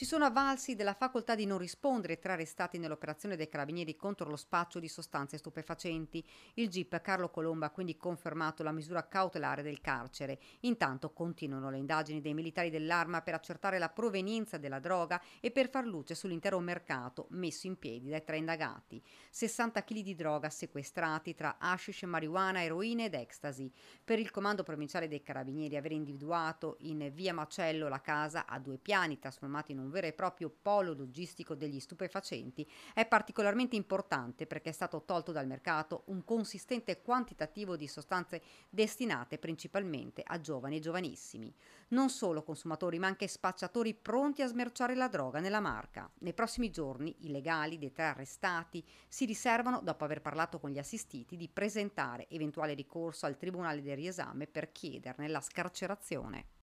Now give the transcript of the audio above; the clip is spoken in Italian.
Si sono avvalsi della facoltà di non rispondere tre arrestati nell'operazione dei carabinieri contro lo spaccio di sostanze stupefacenti. Il GIP Carlo Colomba ha quindi confermato la misura cautelare del carcere. Intanto continuano le indagini dei militari dell'arma per accertare la provenienza della droga e per far luce sull'intero mercato messo in piedi dai tre indagati. 60 kg di droga sequestrati tra hashish, marijuana, eroina ed ecstasy. Per il comando provinciale dei carabinieri aver individuato in via Macello la casa a due piani trasformata in un vero e proprio polo logistico degli stupefacenti è particolarmente importante perché è stato tolto dal mercato un consistente quantitativo di sostanze destinate principalmente a giovani e giovanissimi. Non solo consumatori ma anche spacciatori pronti a smerciare la droga nella marca. Nei prossimi giorni i legali dei tre arrestati si riservano, dopo aver parlato con gli assistiti, di presentare eventuale ricorso al Tribunale del riesame per chiederne la scarcerazione.